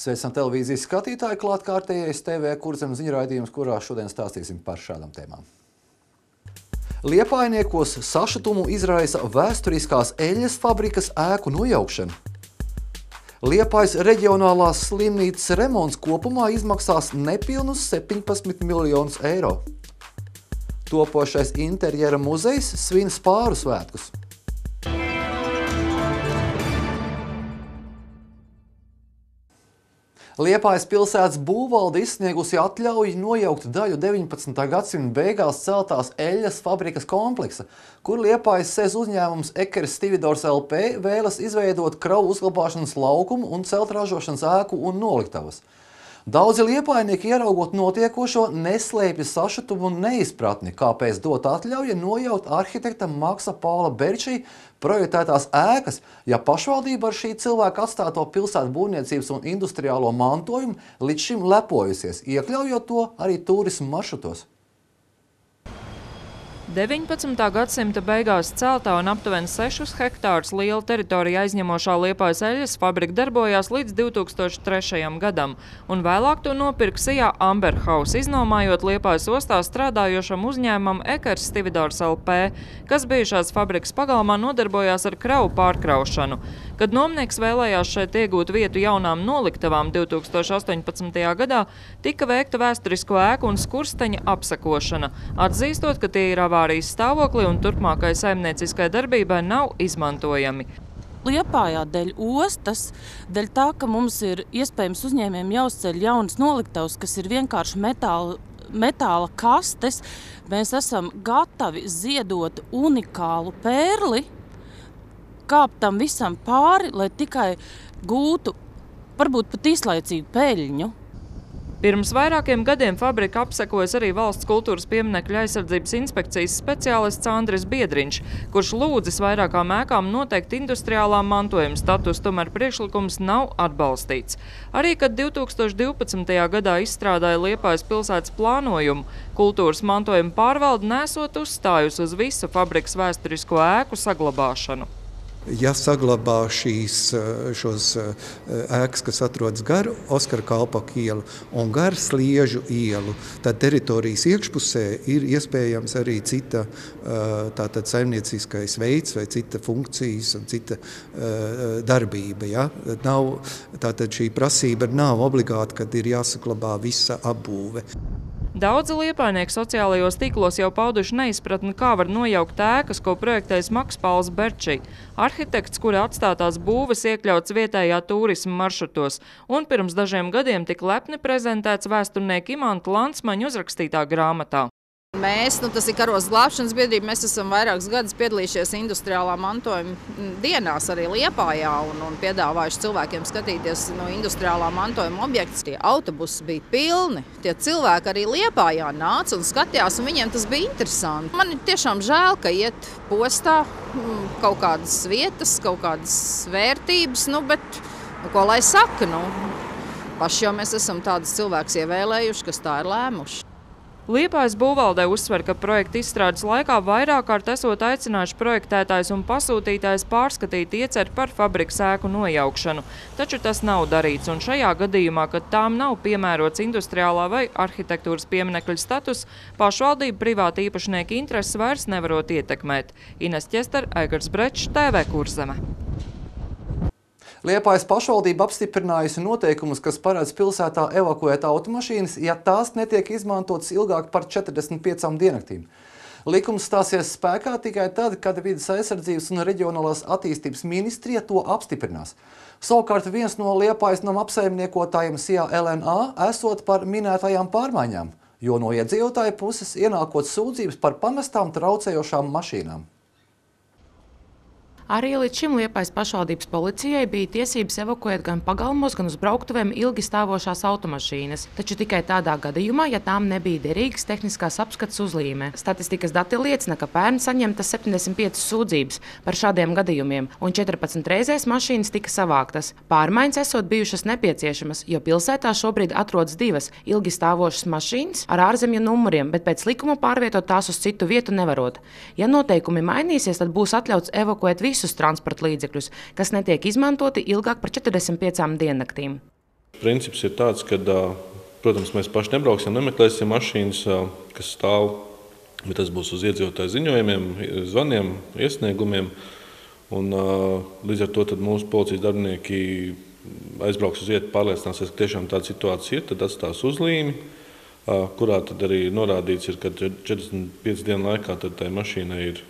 Sveicam televīzijas skatītāju klāt kārtējais TV kurzem ziņraidījums, kurā šodien stāstīsim par šādām tēmām. Liepainiekos sašutumu izraisa vēsturiskās eļas fabrikas ēku nojaukšana. Liepais reģionālās slimnīcas remonts kopumā izmaksās nepilnus 17 miljonus eiro. Topošais interjera muzejs svin spāru svētkus. Liepājas pilsētas būvvalde izsniegusi atļauju nojaukt daļu 19. gadsimta beigās celtās eļas fabrikas kompleksa, kur Liepājas sēs uzņēmums Ekeres Stividors LP vēlas izveidot kravu uzglabāšanas laukumu un celt ražošanas ēku un noliktavas. Daudzi liepainieki ieraugot notiekošo neslēpja sašutumu un neizpratni, kāpēc dot atļauja nojaut arhitekta Maksa Paula Berčī projektētās ēkas, ja pašvaldība ar šī cilvēka atstāto pilsētu būvniecības un industriālo mantojumu līdz šim lepojusies, iekļaujot to arī turismu maršrutos. 19. gadsimta beigās celtā un aptuveni 6 hektārus liela teritorija aizņemošā Liepājas eļas fabrika darbojās līdz 2003. gadam, un vēlāk to nopirka Sijā Amber House, iznomājot Liepājas ostā strādājošam uzņēmumam Ekers Stividors LP, kas bijušās fabrikas pagalmā nodarbojās ar kravu pārkraušanu. Kad nomnieks vēlējās šeit iegūt vietu jaunām noliktavām 2018. gadā, tika veikta vēsturisko ēku un skursteņa apsakošana, atzīstot, ka tie ir avā avārijas stāvoklī un turpmākai saimnieciskai darbībai nav izmantojami. Liepājā dēļ ostas, dēļ tā, ka mums ir iespējams uzņēmējiem jāuzceļ jaunas noliktavas, kas ir vienkārši metāla, metāla kastes, mēs esam gatavi ziedot unikālu pērli, kāpt tam visam pāri, lai tikai gūtu varbūt pat izlaicīgu peļņu. Pirms vairākiem gadiem fabrika apsekojas arī valsts kultūras pieminekļu aizsardzības inspekcijas speciālists Andris Biedriņš, kurš lūdzis vairākām ēkām noteikt industriālā mantojuma status, tomēr priekšlikums nav atbalstīts. Arī, kad 2012. gadā izstrādāja Liepājas pilsētas plānojumu, kultūras mantojuma pārvalde nesot uzstājusi uz visu fabrikas vēsturisko ēku saglabāšanu. Ja saglabā šīs, eh, šos eh, ēkas, kas atrodas gar Oskara Kalpaka ielu un gar Sliežu ielu, tad teritorijas iekšpusē ir iespējams arī cita eh, tātad saimnieciskais veids vai cita funkcijas un cita darbība. Ja? Nav, tātad šī prasība nav obligāta, kad ir jāsaglabā visa apbūve. Daudzi liepainieki sociālajos tīklos jau pauduši neizpratni, kā var nojaukt ēkas, ko projektējis Maks Pauls Berčī. Arhitekts, kura atstātās būves iekļauts vietējā turisma maršrutos, un pirms dažiem gadiem tika lepni prezentēts vēsturnieka Imanta Lansmaņa uzrakstītā grāmatā. Mēs, nu, tas ir karos glābšanas biedrība, mēs esam vairākus gadus piedalījušies industriālā mantojuma dienās arī Liepājā un, un piedāvājuši cilvēkiem skatīties no industriālā mantojuma objektus. Tie autobusi bija pilni, tie cilvēki arī Liepājā nāca un skatījās, un viņiem tas bija interesanti. Man ir tiešām žēl, ka iet postā mm, kaut kādas vietas, kaut kādas vērtības, nu, bet, nu, ko lai saka, nu, paši jau mēs esam tādus cilvēkus ievēlējuši, kas tā ir lēmuši. Liepājas būvvaldē uzsver, ka projekta izstrādes laikā vairāk kārt esot aicinājuši projektētājs un pasūtītājs pārskatīt ieceri par fabrikas ēku nojaukšanu. Taču tas nav darīts, un šajā gadījumā, kad tām nav piemērots industriālā vai arhitektūras pieminekļa status, pašvaldība privāti īpašnieki intereses vairs nevarot ietekmēt. Ines Ķester, Aigars Brečs, TV Kurzeme. Liepājas pašvaldība apstiprinājusi noteikumus, kas paredz pilsētā evakuēt automašīnas, ja tās netiek izmantotas ilgāk par 45 dienaktīm. Likums stāsies spēkā tikai tad, kad vidas aizsardzības un reģionālās attīstības ministrija to apstiprinās. Savukārt viens no Liepājas nama apsaimniekotājiem SIA LNA esot par minētajām pārmaiņām, jo no iedzīvotāja puses ienākot sūdzības par pamestām traucējošām mašīnām. Arī līdz šim Liepais pašvaldības policijai bija tiesības evakuēt gan pagalmos, gan uz brauktuvēm ilgi stāvošās automašīnas, taču tikai tādā gadījumā, ja tām nebija derīgas tehniskās apskates uzlīme. Statistikas dati liecina, ka pērn saņemtas 75 sūdzības par šādiem gadījumiem, un 14 reizēs mašīnas tika savāktas. Pārmaiņas esot bijušas nepieciešamas, jo pilsētā šobrīd atrodas divas ilgi stāvošas mašīnas ar ārzemju numuriem, bet pēc likuma pārvietot tās uz citu vietu nevarot. Ja noteikumi mainīsies, tad būs atļauts evakuēt visus visus transporta līdzekļus, kas netiek izmantoti ilgāk par 45 diennaktīm. Princips ir tāds, ka, protams, mēs paši nebrauksim, nemeklēsim mašīnas, kas stāv, bet tas būs uz iedzīvotāju ziņojumiem, zvaniem, iesniegumiem. Un, līdz ar to mūsu policijas darbinieki aizbrauks uz vietu, pārliecināsies, ka tiešām tāda situācija ir, tad atstās uzlīmi, kurā tad arī norādīts, ir, ka 45 dienu laikā tai mašīnai ir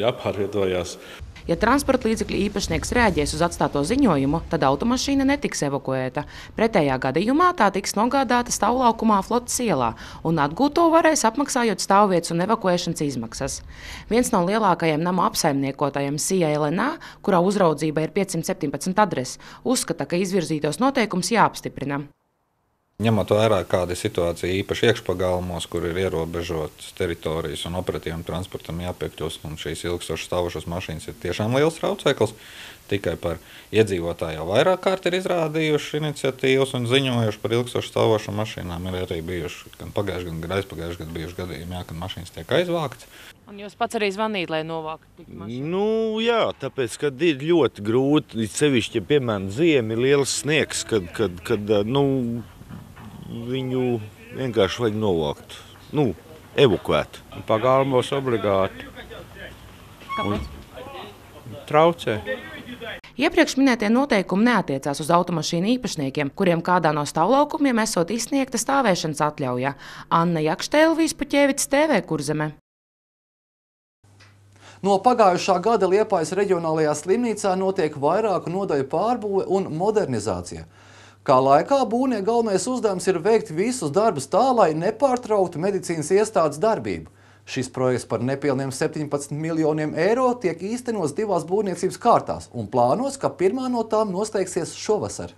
jāpārvietojās. Ja transporta līdzekļu īpašnieks reaģēs uz atstāto ziņojumu, tad automašīna netiks evakuēta. Pretējā gadījumā tā tiks nogādāta stāvlaukumā flotas ielā, un atgūto varēs apmaksājot stāvvietas un evakuēšanas izmaksas. Viens no lielākajiem nama apsaimniekotājiem Sija LNA, kurā uzraudzība ir 517 adrese, uzskata, ka izvirzītos noteikums jāapstiprina. Ņemot vērā, kāda ir situācija īpaši iekšpagalmos, kur ir ierobežotas teritorijas un operatīvam transportam jāpiekļūst, un šīs ilgstošas stāvošas mašīnas ir tiešām liels traucēklis. Tikai par iedzīvotāju jau vairāk kārt ir izrādījuši iniciatīvas un ziņojuši par ilgstoši stāvošām mašīnām. Ir arī bijuši gan pagājušajā, gan aizpagājušajā gadā bijuši gadījumi, jā, kad mašīnas tiek aizvāktas. Un jūs pats arī zvanījāt, lai novāktu mašīnu? Nu, jā, tāpēc, kad ir ļoti grūti, sevišķi, ja, piemēram, ziema ir liels sniegs, kad, kad, kad nu, viņu vienkārši vajag novākt, nu, evakuēt. Pagalmos obligāti. Kāpēc? Traucē. Iepriekš minētie noteikumi neatiecās uz automašīnu īpašniekiem, kuriem kādā no stāvlaukumiem esot izsniegta stāvēšanas atļauja. Anna Jakštēlvīs Puķēvits TV kurzeme. No pagājušā gada Liepājas reģionālajā slimnīcā notiek vairāku nodaļu pārbūve un modernizācija. Kā laikā būvnie galvenais uzdevums ir veikt visus darbus tā, lai nepārtrauktu medicīnas iestādes darbību. Šis projekts par nepilniem 17 miljoniem eiro tiek īstenots divās būvniecības kārtās un plānos, ka pirmā no tām nosteigsies šovasar.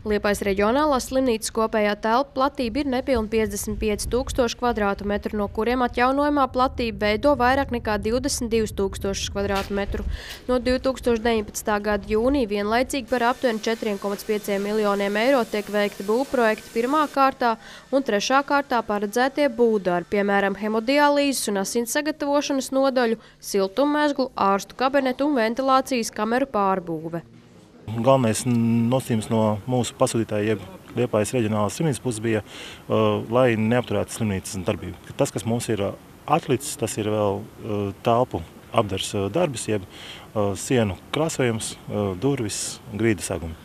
Liepais reģionālās slimnīcas kopējā telpa platība ir nepilni 55 tūkstoši kvadrātmetru, no kuriem atjaunojumā platība veido vairāk nekā 22 tūkstošus kvadrātmetru. No 2019. gada jūnija vienlaicīgi par aptuveni 4,5 miljoniem eiro tiek veikti būvprojekti pirmā kārtā un trešā kārtā paredzētie būvdarbi, piemēram, hemodialīzes un asins sagatavošanas nodaļu, siltummezglu, ārstu kabinetu un ventilācijas kameru pārbūve. Galvenais nosacījums no mūsu pasūtītāja, jeb Liepājas reģionālās slimnīcas puses bija, uh, lai neapturētu slimnīcas darbību. Tas, kas mums ir uh, atlicis, tas ir vēl uh, telpu apdars darbs, jeb sienu krāsojums, durvis, grīdu segumi.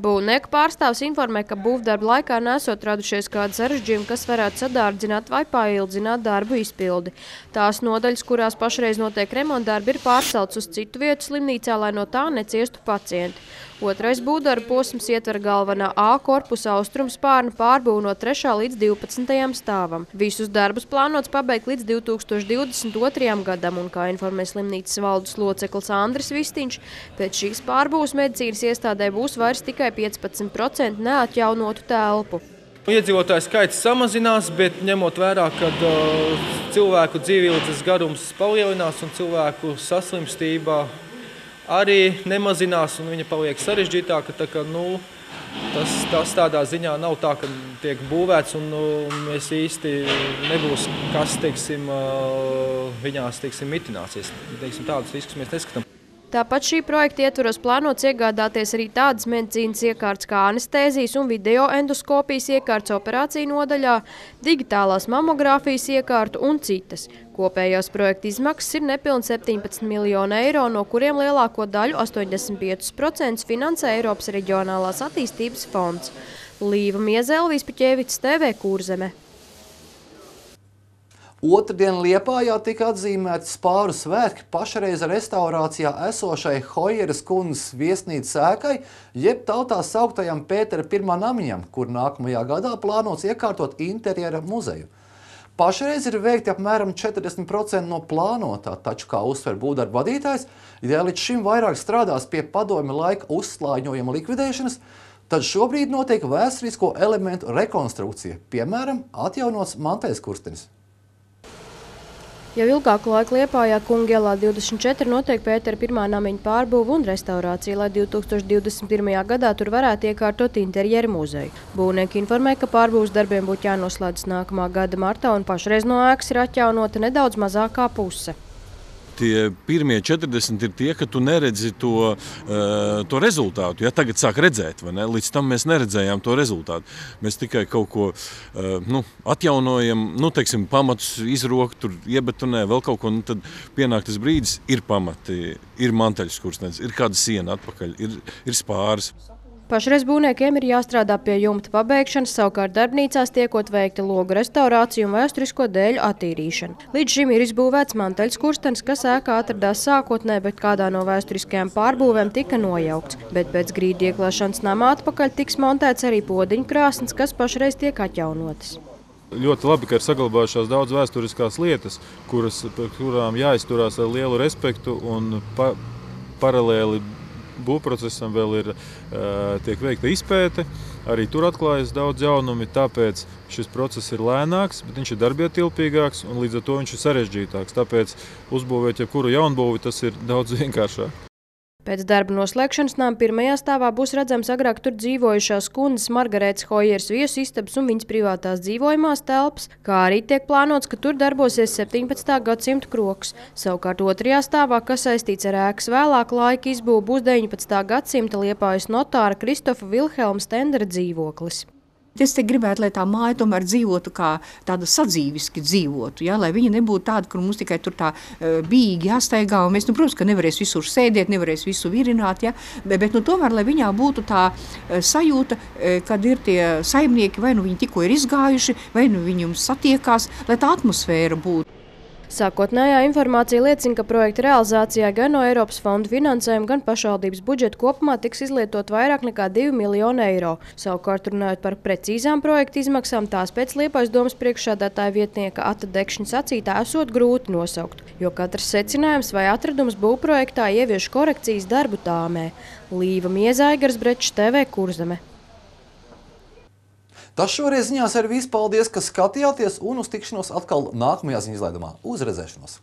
Būvnieku pārstāvs informē, ka būvdarba laikā nesot radušies kādi sarežģījumi, kas varētu sadārdzināt vai paildzināt darbu izpildi. Tās nodaļas, kurās pašreiz notiek remontdarbi, ir pārcelts uz citu vietu slimnīcā, lai no tā neciestu pacienti. Otrais būvdarba posms ietver galvenā A korpusa austrums spārnu pārbūvu no 3. līdz 12. stāvam. Visus darbus plānots pabeigt līdz 2022. gadam, un kā informē slimnīcas valdes loceklis Andris Vistiņš, pēc šīs pārbūves medicīnas iestādē būs vairs tikai 15% neatjaunotu telpu. Iedzīvotāju skaits samazinās, bet ņemot vērā, ka uh, cilvēku dzīvības garums palielinās un cilvēku saslimstība arī nemazinās un viņa paliek sarežģītāka. Tā kā, nu, tas, tas tādā ziņā nav tā, ka tiek būvēts un nu, mēs īsti nebūs kas teiksim, viņās teiksim, mitināsies. Teiksim, tādus riskus mēs neskatām. Tāpat šī projekta ietvaros plānots iegādāties arī tādas medicīnas iekārtas kā anestēzijas un videoendoskopijas iekārtas operāciju nodaļā, digitālās mamogrāfijas iekārtu un citas. Kopējās projekta izmaksas ir nepilni 17 miljonu eiro, no kuriem lielāko daļu 85% finansē Eiropas reģionālās attīstības fonds. Līva Miezēla, Vispiķēvics, TV Kurzeme. Otradien Liepājā tika atzīmēti spāru svētki pašreiz restaurācijā esošai Hojeras kundzes viesnīcas ēkai, jeb tautā sauktajam Pētera pirmā namiņam, kur nākamajā gadā plānots iekārtot interjera muzeju. Pašreiz ir veikti apmēram 40% no plānotā, taču, kā uzsver būvdarba vadītājs, ja līdz šim vairāk strādās pie padomi laika uzslāņojuma likvidēšanas, tad šobrīd notiek vēsturisko elementu rekonstrukcija, piemēram, atjaunots mantais kurstenis. Jau ilgāku laiku Liepājā Kungielā 24 notiek Pētera pirmā namiņa pārbūva un restaurācija, lai 2021. gadā tur varētu iekārtot interjeru muzeju. Būvnieki informē, ka pārbūvas darbiem būtu jānoslēdz nākamā gada martā un pašreiz no ēkas ir atjaunota nedaudz mazākā puse. Tie pirmie 40 ir tie, ka tu neredzi to, uh, to rezultātu. Ja tagad sāk redzēt, vai ne? Līdz tam mēs neredzējām to rezultātu. Mēs tikai kaut ko uh, nu, atjaunojam, nu, teiksim, pamatus izrokt, tur iebetonē vēl kaut ko. Nu, tad pienāk tas brīdis, ir pamati, ir manteļskursnes, ir kāda siena atpakaļ, ir, ir spāris. Pašreiz būvniekiem ir jāstrādā pie jumta pabeigšanas, savukārt darbnīcās tiekot veikta logu restaurācija un vēsturisko dēļu attīrīšana. Līdz šim ir izbūvēts manteļs kurstenis, kas ēkā atradās sākotnē, bet kādā no vēsturiskajām pārbūvēm tika nojaukts. Bet pēc grīdi ieklāšanas namā atpakaļ tiks montēts arī podiņu krāsnes, kas pašreiz tiek atjaunotas. Ļoti labi, ka ir saglabājušās daudz vēsturiskās lietas, kuras, par kurām jāizturās ar lielu respektu un pa, paralēli būvprocesam vēl ir tiek veikta izpēte. Arī tur atklājas daudz jaunumu, tāpēc šis process ir lēnāks, bet viņš ir darbietilpīgāks un līdz ar to viņš ir sarežģītāks. Tāpēc uzbūvēt jebkuru jaunbūvi tas ir daudz vienkāršāk. Pēc darba noslēgšanas nama pirmajā stāvā būs redzams agrāk tur dzīvojušās kundzes Margaretas Hojers viesu istabas un viņas privātās dzīvojumās telpas, kā arī tiek plānots, ka tur darbosies 17. gadsimta kroks. Savukārt otrajā stāvā, kas saistīts ar ēkas vēlāk laika izbūvu, būs 19. gadsimta Liepājas notāra Kristofa Vilhelma Stendera dzīvoklis. Es gribētu, lai tā māja tomēr dzīvotu kā tāda sadzīviski dzīvotu, ja? lai viņa nebūtu tāda, kur mums tikai tur tā uh, bīgi jāstaigā, un mēs, nu, protams, ka nevarēs visur sēdēt, nevarēs visu virināt, ja? bet, nu, tomēr, lai viņā būtu tā uh, sajūta, uh, kad ir tie saimnieki, vai nu viņi tikko ir izgājuši, vai nu viņi jums satiekās, lai tā atmosfēra būtu. Sākotnējā informācija liecina, ka projekta realizācijā gan no Eiropas fondu finansējuma, gan pašvaldības budžeta kopumā tiks izlietot vairāk nekā 2 miljonu eiro. Savukārt, runājot par precīzām projekta izmaksām, tās pēc Liepājas domas priekšsādātāja vietnieka Ata Dekšņa sacītā esot grūti nosaukt, jo katrs secinājums vai atradums būvprojektā ievieš korekcijas darbu tāmē. Līva Miezāigars, Brečs TV, Kurzeme. Tas šoreiz ziņās ir viss. Paldies, ka skatījāties un uz tikšanos atkal nākamajā ziņu izlaidumā. Uz redzēšanos!